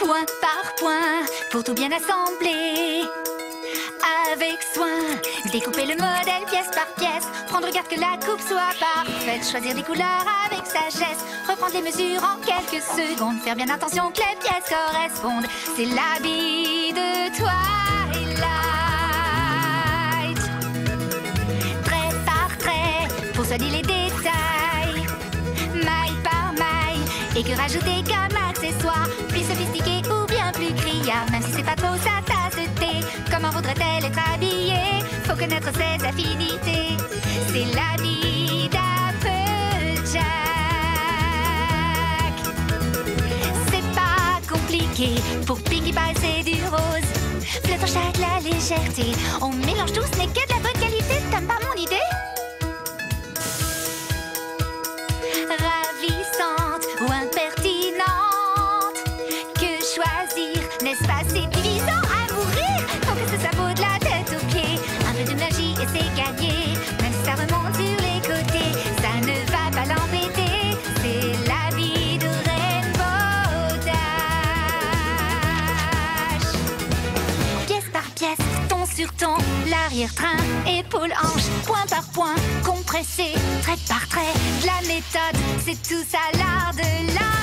point par point, pour tout bien assembler. Avec soin, découper le modèle pièce par pièce, prendre garde que la coupe soit parfaite, choisir des couleurs avec sagesse, reprendre les mesures en quelques secondes, faire bien attention que les pièces correspondent. C'est l'habit de Twilight. Trait par trait, pour soigner les détails, maille par maille, et que rajouter comme accessoire, plus même si c'est pas trop sa tasse de thé. Comment voudrait-elle être habillée? Faut connaître ses affinités. C'est l'habit d'Applejack. C'est pas compliqué. Pour Pinkie Pie, c'est du rose. Fluttershy, de la légèreté. On mélange tout, ce n'est que de la N'est-ce pas c'est divisant à mourir Faut que soit beau de la tête aux pieds. Un peu de magie et c'est gagné. Même ça remonte sur les côtés Ça ne va pas l'embêter. C'est l'habit de Rainbow Dash. Pièce par pièce, ton sur ton, l'arrière-train, épaule, hanche, point par point, compressé, trait par trait, de la méthode, c'est tout ça l'art de la mode.